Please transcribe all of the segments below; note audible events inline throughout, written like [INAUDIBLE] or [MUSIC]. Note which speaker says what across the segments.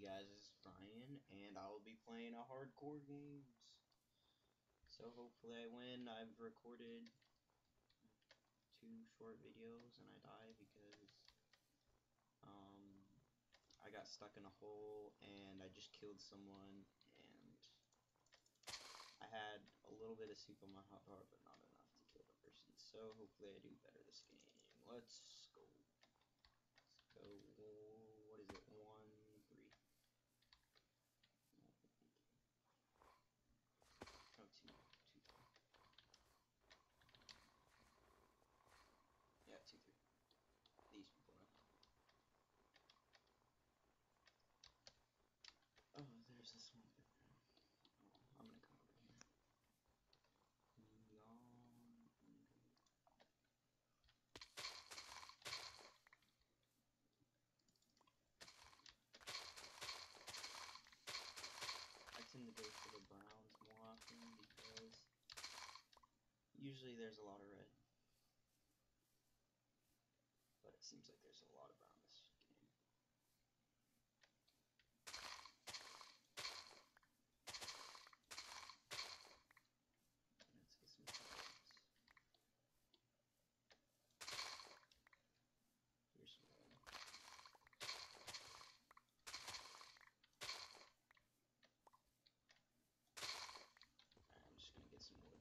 Speaker 1: guys, this is Ryan, and I will be playing a hardcore games. So hopefully I win. I've recorded two short videos and I die because um, I got stuck in a hole and I just killed someone and I had a little bit of soup on my hot bar but not enough to kill the person. So hopefully I do better this game. Let's go. So, what is it? One, three. Oh, two, two, three. Yeah, two, three. These people are. Oh, there's this one. Oh, I'm gonna come over here. Yawn. I tend to go for the browns more often because usually there's a lot of red. But it seems like there's a lot of brown this game. Let's get some colors. Here's some red. Alright, I'm just gonna get some wood.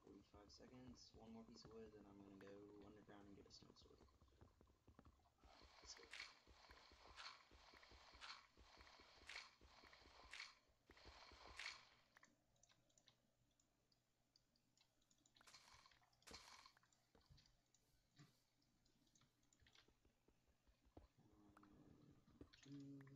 Speaker 1: Forty-five seconds, one more piece of wood, and I'm gonna go underground and get a stone sword. Let's go. One, two.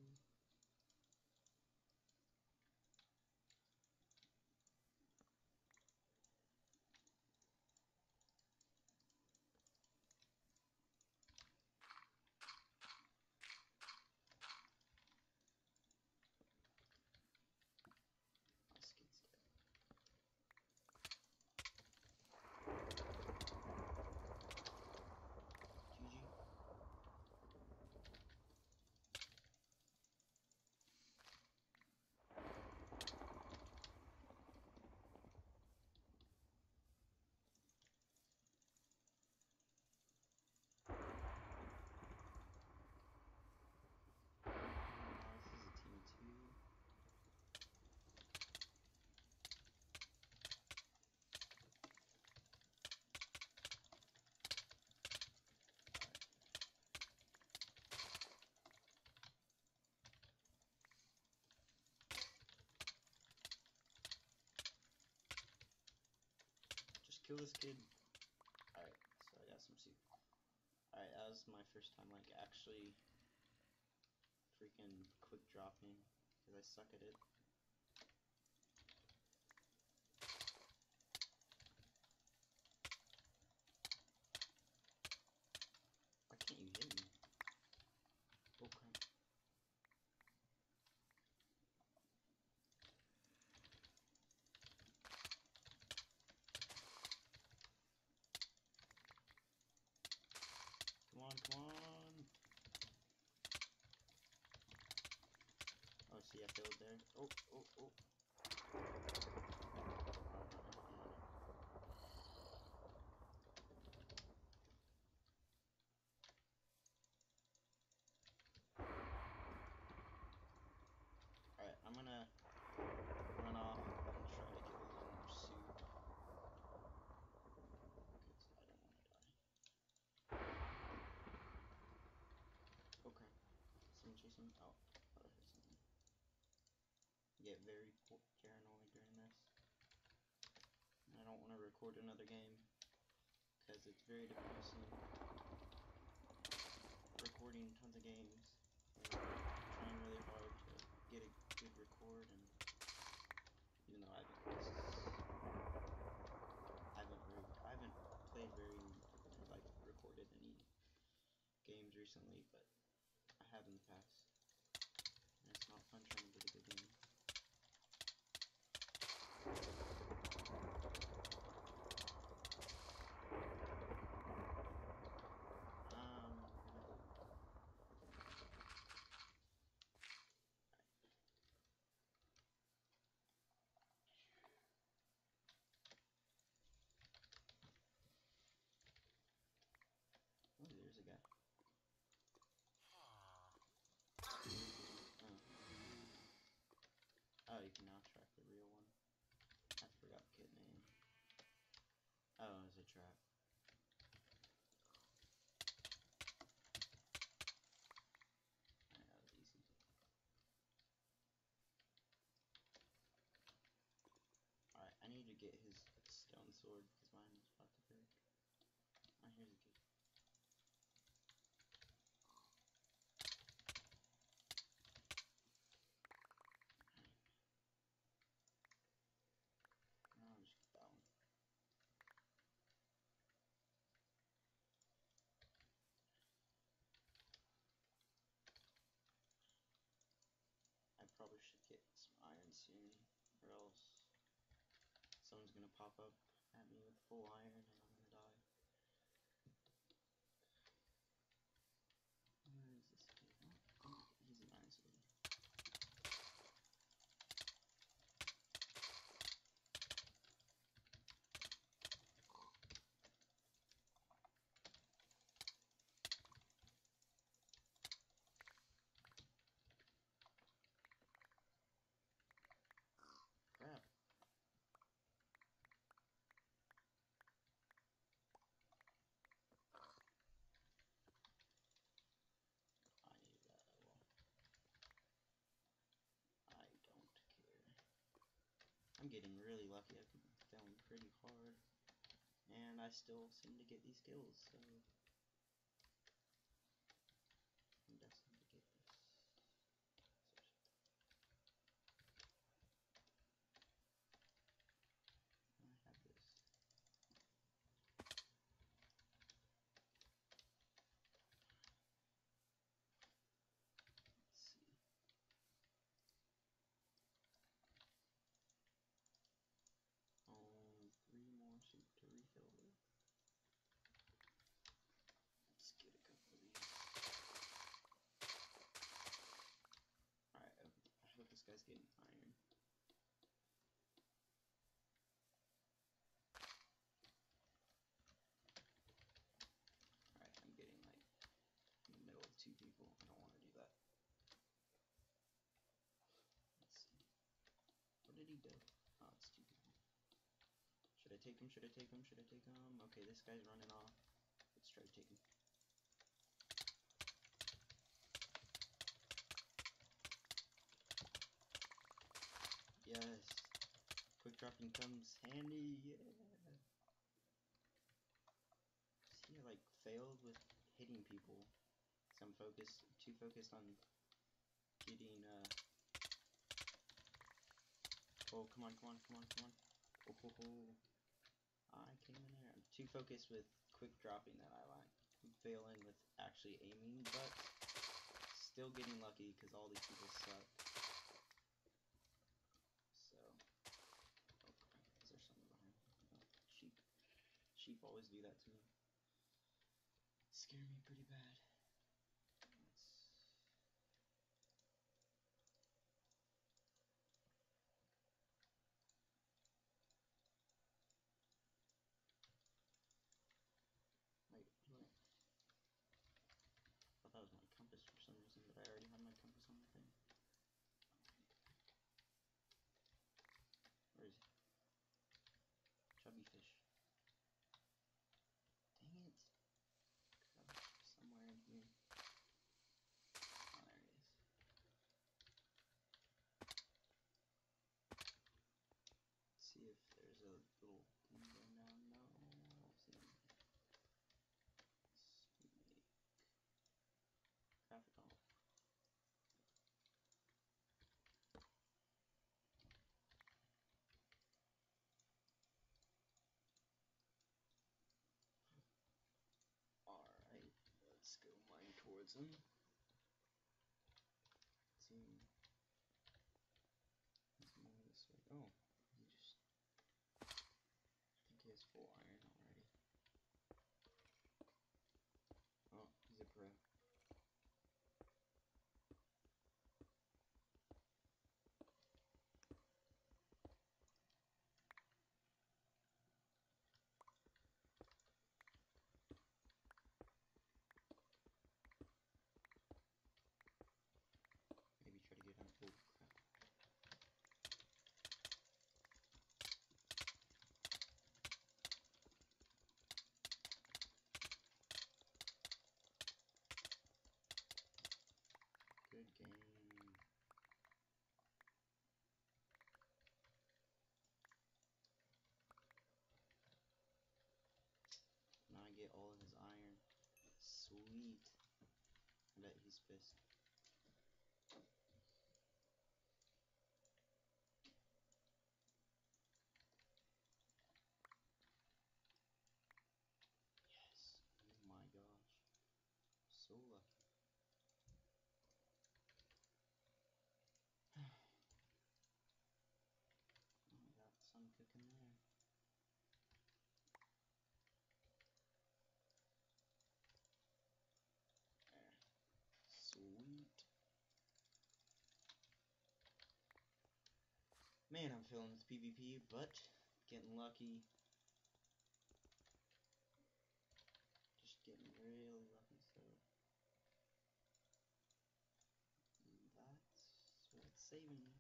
Speaker 1: My skin's dead. GG. Uh, this is a team of two. Just kill this kid. Alright, so I got some soup. Alright, that was my first time, like, actually freaking quick dropping, because I suck at it. Why can't you hit me? Oh crap. Come on, come on. Oh, see, I failed there. Oh, oh, oh. Alright, I'm gonna run off and try to get a little more soup. Because I don't want to die. Okay. Oh, oh I. Get very paranoid during this. I don't want to record another game because it's very depressing. Recording tons of games, trying really hard to get a good record, and even though I haven't, I haven't, I haven't played very, like recorded any games recently, but I have in the past. And it's not fun trying to get a good game. can now track the real one. I forgot the kid name. Oh, it's a trap. Alright, that was easy. Alright, I need to get his stone sword because mine is about to break. Oh, here's a. Now I'll just get. I probably should get some iron soon, or else someone's gonna pop up at me with full iron and I'm gonna die. Where is this kid? Oh, he's an iron sword. Crap. I knew that. oh well. I don't care. I'm getting really lucky. I could down pretty hard. And I still seem to get these kills, so I'm destined to get this. I have this. Let's see. Oh, three more soup to refill with. Let's get a couple of these. Alright, I I hope this guy's getting iron. Alright, I'm getting like in the middle of two people. I don't want to do that. Let's see. What did he do? Oh, it's two people. Should I take him? Should I take him? Should I take him? Okay, this guy's running off. Let's try to take him. Yes. Quick dropping comes handy. Yeah. See, I like failed with hitting people. So I'm focused, too focused on getting. Uh... Oh, come on, come on, come on, come on. Oh. I came in there. I'm too focused with quick dropping that I like. I'm failing with actually aiming, but still getting lucky because all these people suck. So, oh is there something behind? Oh, sheep. Sheep always do that to me. Scare me pretty bad. Let's... Wait, what? I thought that was my compass for some reason, but I already had my compass on the thing. Where is he? Chubby fish. Dang it. Crap, Somewhere in here. Oh, there he is. Let's see if there's a little thing going down. No, I don't see anything. Snake. Traffic off. Alright, let's go mine towards him. See. Let's move this way. Oh, he just. I think he has full iron already. Oh, he's a pro. Bet he's pissed. Yes. Oh my gosh. So lucky. Oh, we got some cooking there. There. Sweet. Man, I'm feeling this PvP, but getting lucky. Just getting really lucky, so. That's what's saving me.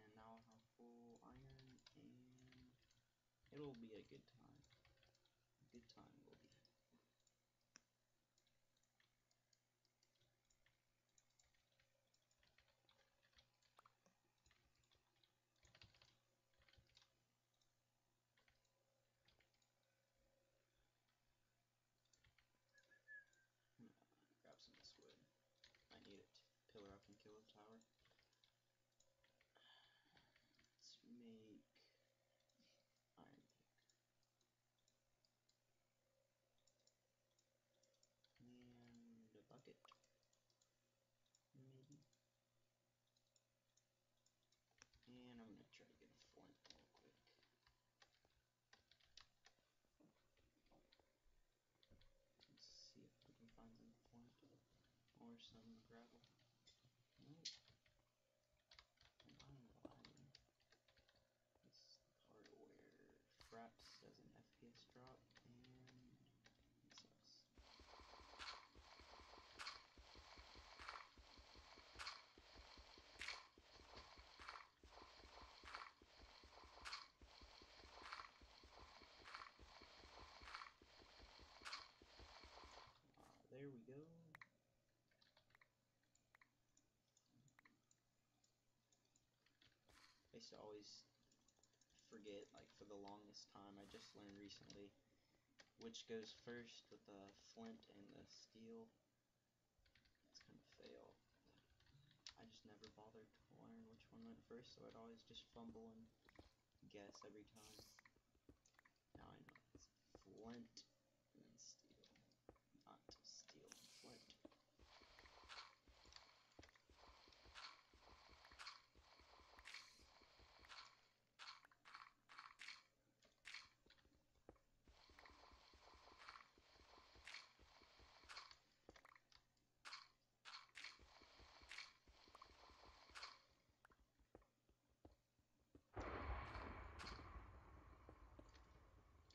Speaker 1: And now I have full iron, and it'll be a good time. A good time will be. Hmm, Grab some of this wood. I it pillar up and kill the tower. Let's make iron pick. And a bucket. Maybe. And I'm gonna try to get a flint real quick. Let's see if we can find some flint or some gravel. Fraps does an FPS drop and it sucks. Ah, there we go. I used to always forget, like for the longest time, I just learned recently which goes first with the flint and the steel. It's kind of fail. I just never bothered to learn which one went first, so I'd always just fumble and guess every time. Now I know it's flint and then steel, not steel and flint.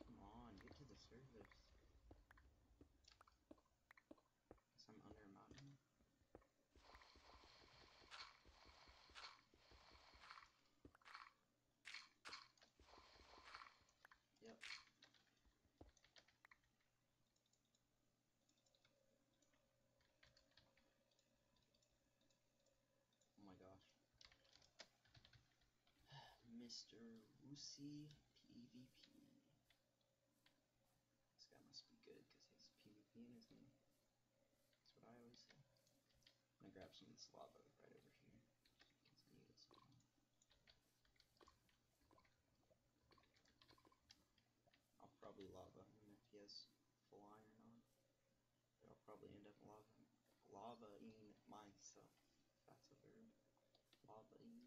Speaker 1: Come on, get to the surface. Guess I'm under a mountain. Yep. Oh my gosh. Mr. Woosie PvP. This guy must be good because he has PvP in his name. That's what I always say. I'm gonna grab some of this lava right over here. Need it somehow. I'll probably lava him if he has full iron on. But I'll probably end up lava lava-ing myself. That's a verb. Lava-ing.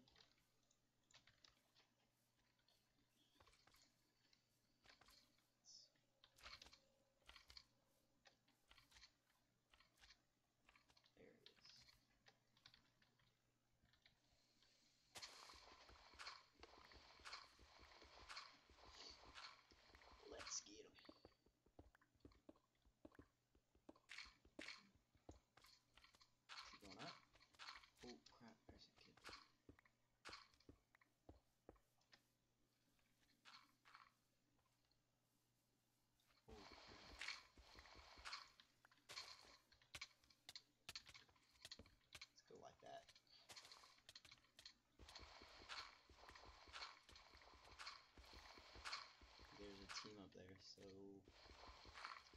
Speaker 1: so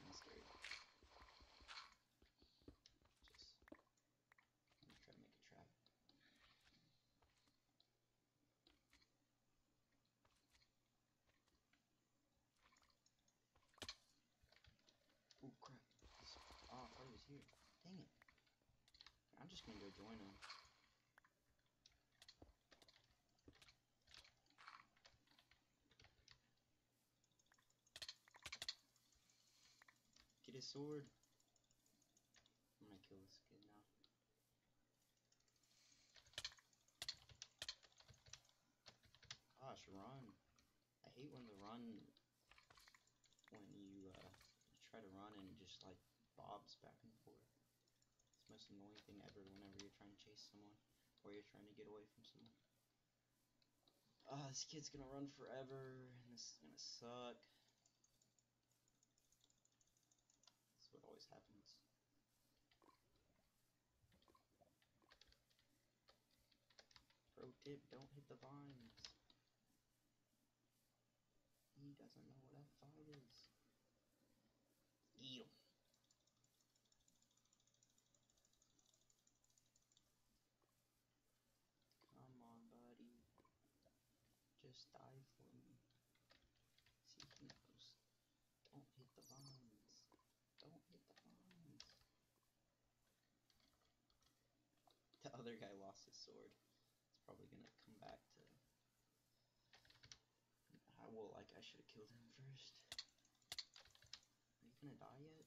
Speaker 1: I'm scared. Just try to make a trap. Oh crap. Oh, I was here. Dang it. I'm just gonna go join him. Sword. I'm gonna kill this kid now. Gosh, run. I hate when the run, when you, uh, you try to run and just, like, bobs back and forth. It's the most annoying thing ever whenever you're trying to chase someone, or you're trying to get away from someone. Ah, this kid's gonna run forever, and this is gonna suck. That's what always happens. Pro tip, don't hit the vines. He doesn't know what F5 is. Him. Come on, buddy. Just die for me. See, he knows. Don't hit the vines. Don't hit the vines. The other guy lost his sword. Probably gonna come back to. I will like I should have killed him first. Are you gonna die yet?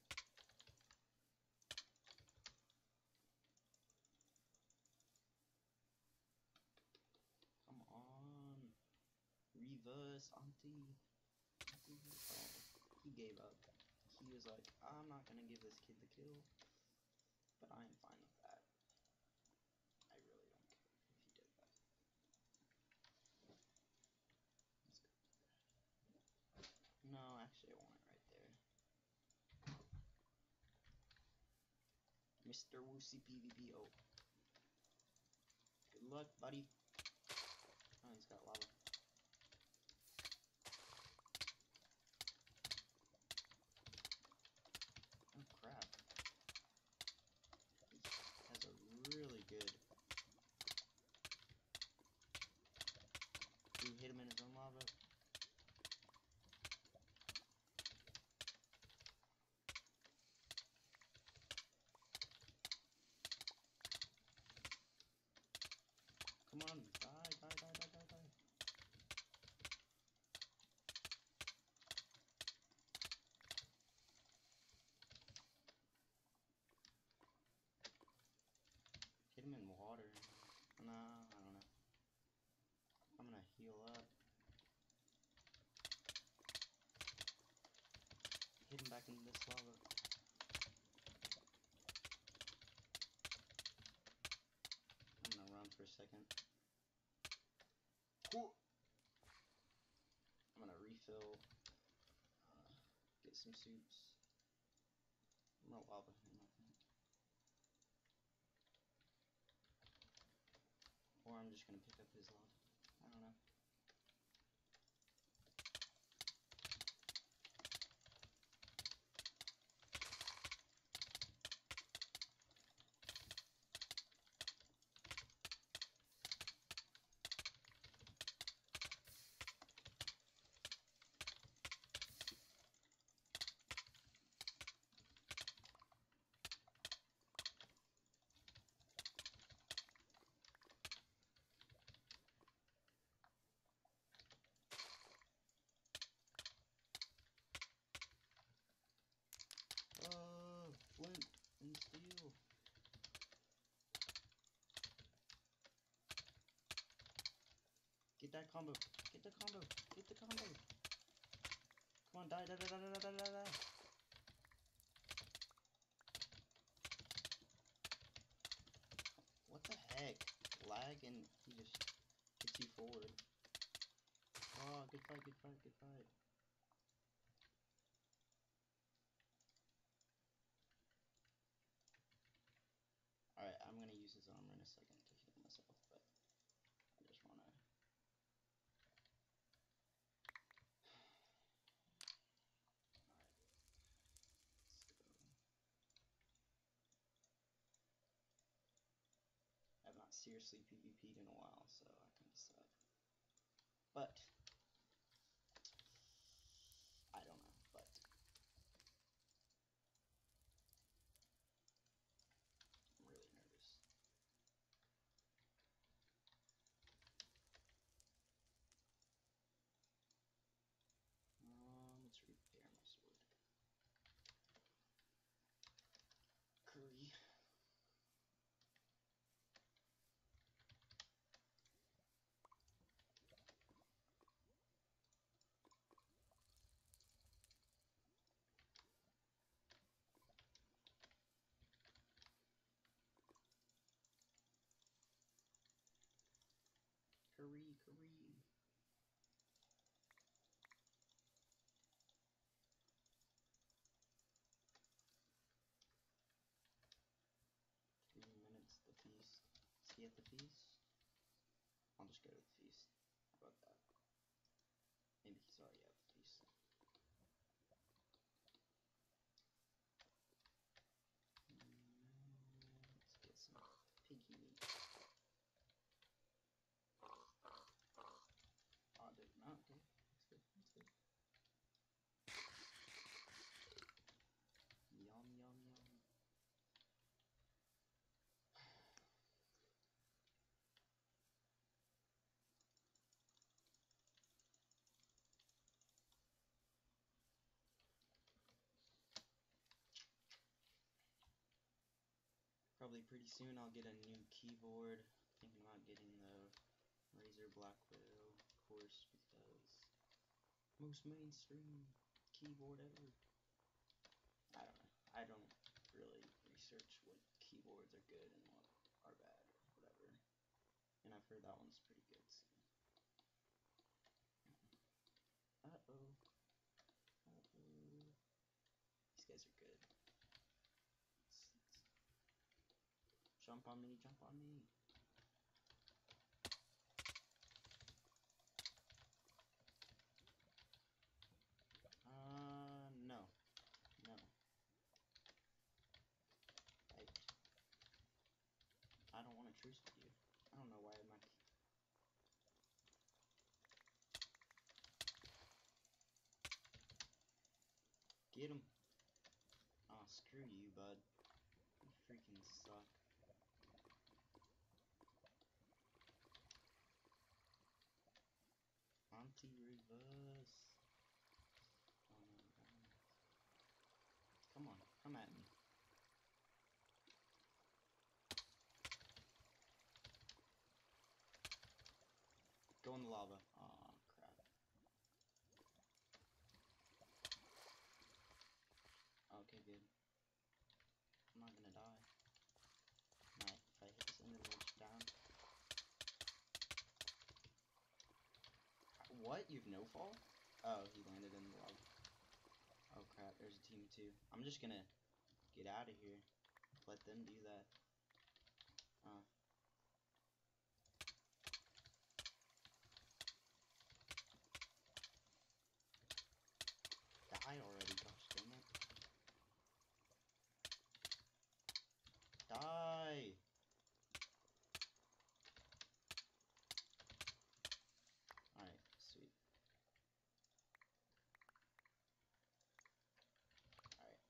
Speaker 1: Come on. Reverse auntie. Oh, he gave up. He was like, I'm not gonna give this kid the kill. But I am fine with that. I really don't care if he did that. Let's go. No, actually I want it right there. Mr. Woosy PvP. Oh. Good luck, buddy. Oh, he's got lava. Oh crap. He has a really good. You hit him in his own lava. Come on, die, die, die, die, die, die. Hit him in water. Nah, I don't know. I'm gonna heal up. Hit him back into this lava. I'm gonna run for a second. Whoa. I'm gonna refill. Uh, get some soups. Gonna lava him, I think. Or I'm just gonna pick up his lava. that combo. Get the combo. Get the combo. Come on, die, die, die, die, die, die, die. What the heck? Lag and he just hits you forward. Oh, good fight, good fight, good fight. Seriously PvP'd in a while, so I kinda suck. But I don't know, but Curry, curry. Three minutes the feast. Is he at the feast? I'll just go to the feast. How about that? Maybe he's already at the feast. Mm, Let's get some piggy meat. Oh, dude, no, okay. That's good, that's good. Yum, yum, yum. Probably pretty soon I'll get a new keyboard. Thinking about getting the Razer Black Widow, of course, because most mainstream keyboard ever. I don't know. I don't really research what keyboards are good and what are bad or whatever. And I've heard that one's pretty good. So. Uh oh. Uh oh. These guys are good. Let's- let's- Jump on me, jump on me. Uh, no. No. I, I don't want to truce with you. I don't know why my... Get him. Aw, oh, screw you, bud. You freaking suck. Anti-reverse. Oh no, no. Come on, come at me. Go in the lava. Aw, crap. Okay, good. I'm not gonna die. Might if I hit this enderman down. What? You've no fall? Oh, he landed in the log. Oh crap, there's a team two. I'm just gonna get out of here. Let them do that. Uh. Die already, gosh dang it. Die! Alright, sweet. Alright.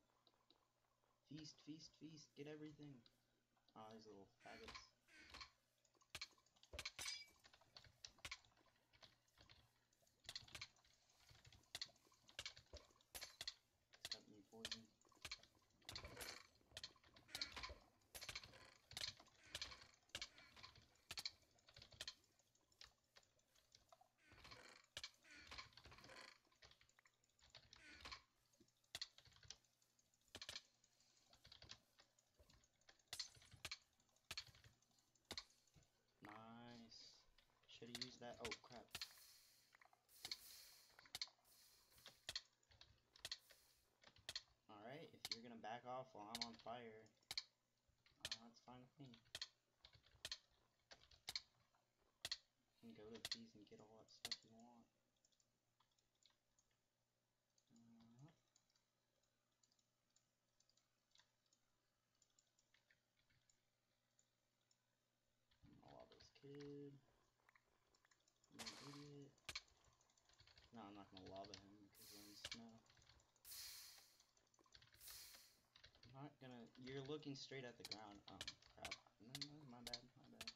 Speaker 1: Feast, feast, feast, get everything. Oh, these little faggots. It's got me poisoned. Nice. Should have used that. Oh crap. Alright, if you're gonna back off while I'm on fire, uh, that's fine with me. You can go to these and get all that stuff you want. Uh, all this kid. You idiot. No, I'm not gonna lava him because we're in. I'm not gonna. You're looking straight at the ground. Oh, crap. No, no, my bad, my bad.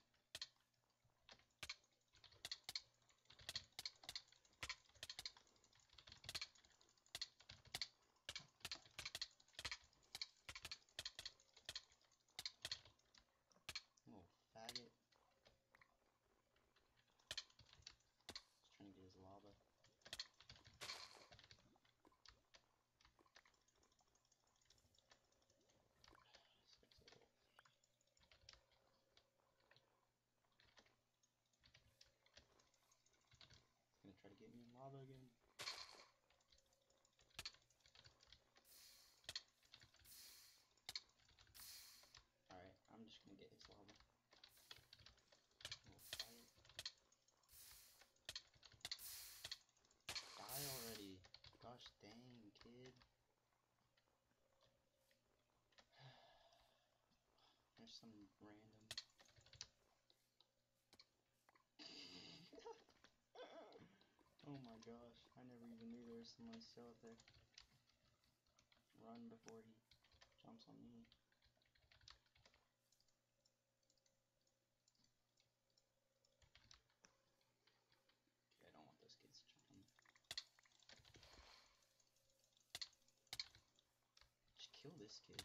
Speaker 1: Little faggot. Just trying to get his lava. This guy's a little- get me in lava again. Alright, I'm just gonna get his lava. Oh, fire. Die already. Gosh dang, kid. There's some random. oh my gosh, I never even knew there was someone still up there. Run before he jumps on me. Okay, I don't want those kids jumping. Just kill this kid.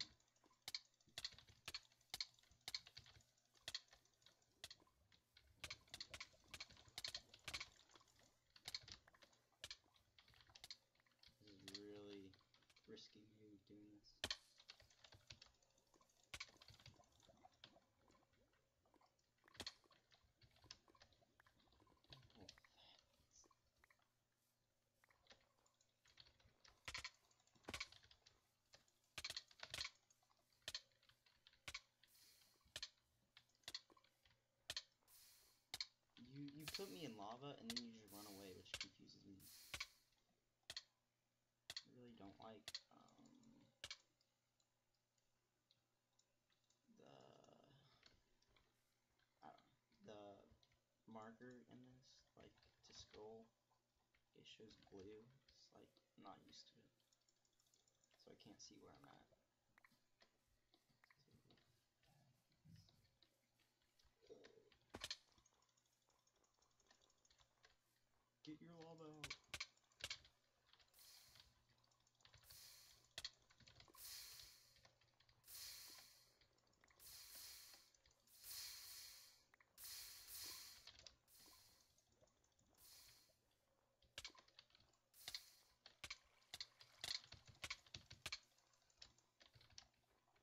Speaker 1: This is really risky me doing this. Oh, that's- You you put me in lava and then you just run away, which confuses me. I really don't like um, the I the marker in this, like to scroll. It shows blue. It's like not used to it, so I can't see where I'm at. Get your lava out.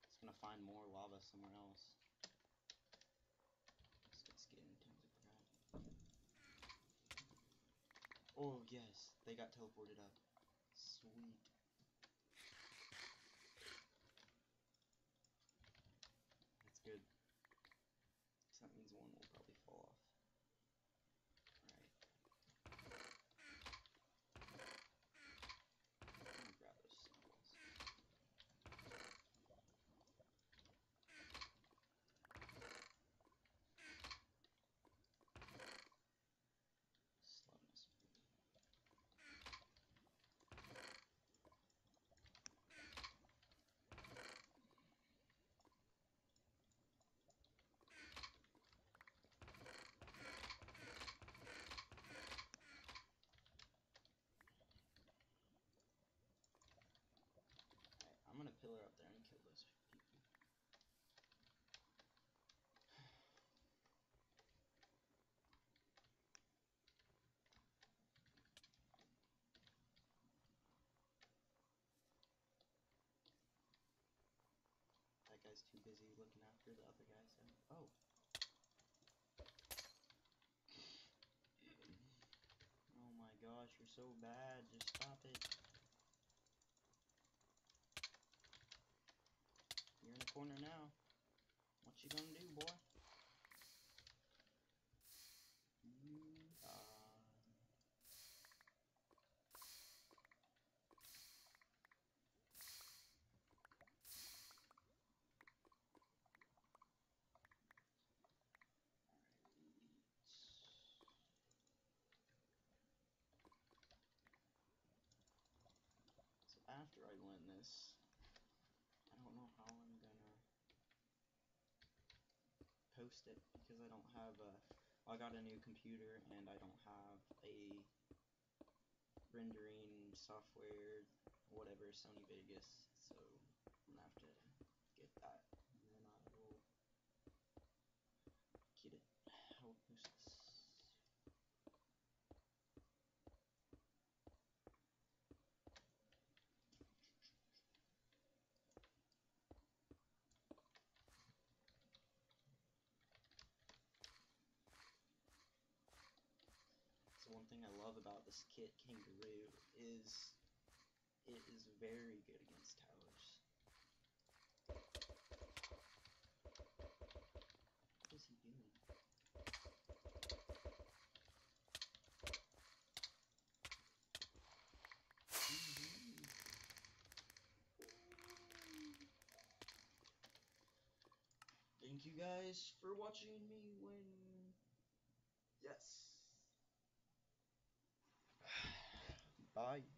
Speaker 1: It's gonna find more lava somewhere else. Let's get of. Oh yes, they got teleported up. Sweet. That's good. 'Cause that means one will probably fall off. Alright. I'm gonna grab those snowballs. Slowness. Alright, Pillar up there and kill those people. [SIGHS] That guy's too busy looking after the other guys. and- Oh. [CLEARS THROAT] Oh my gosh, you're so bad. Just stop it. You're in the corner now. What you gonna do, boy? You uh So after I win this, I don't know how I'm gonna post it because I don't have a. I got a new computer and I don't have a rendering software, whatever Sony Vegas. So I'm gonna have to get that, and then I will get it. I will post this. So one thing I love about this kit, Kangaroo, is it is very good against towers. What is he doing? Thank you guys for watching me win. Yes. Bye.